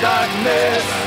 darkness.